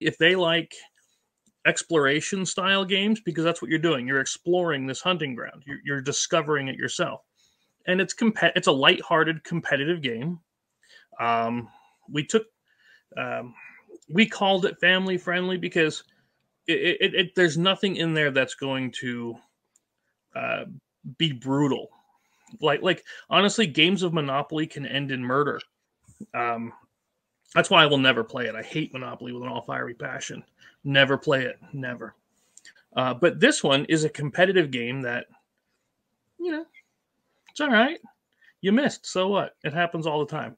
if they like exploration style games because that's what you're doing. You're exploring this hunting ground. You're, you're discovering it yourself, and it's comp- It's a light-hearted competitive game. Um, we took um, we called it family friendly because it, it, it, there's nothing in there that's going to uh, be brutal. Like like honestly, games of Monopoly can end in murder. Um, that's why I will never play it. I hate Monopoly with an all fiery passion. Never play it. Never. Uh, but this one is a competitive game that, you know, it's all right. You missed. So what? It happens all the time.